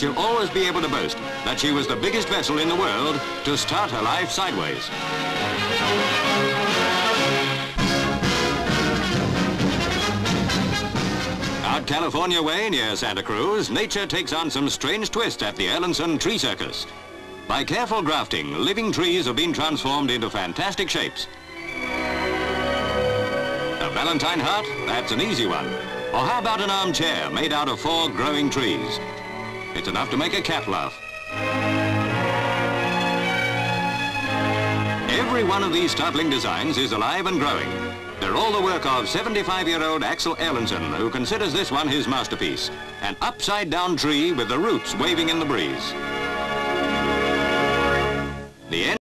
She'll always be able to boast that she was the biggest vessel in the world to start her life sideways. Out California way near Santa Cruz, nature takes on some strange twists at the Erlandson Tree Circus. By careful grafting, living trees have been transformed into fantastic shapes. A Valentine heart? That's an easy one. Or how about an armchair made out of four growing trees? It's enough to make a cat laugh. Every one of these startling designs is alive and growing. They're all the work of 75-year-old Axel Erlandson, who considers this one his masterpiece, an upside-down tree with the roots waving in the breeze. The end